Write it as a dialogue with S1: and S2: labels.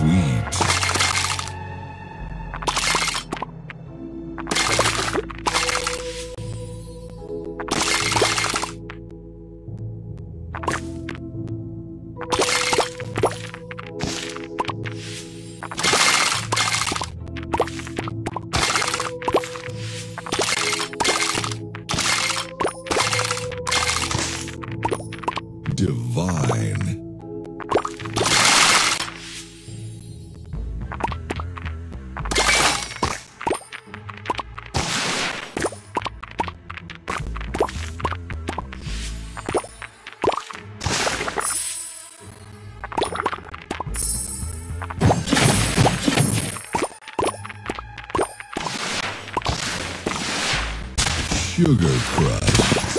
S1: sweet. divine. Sugar Crush.